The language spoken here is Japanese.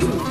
you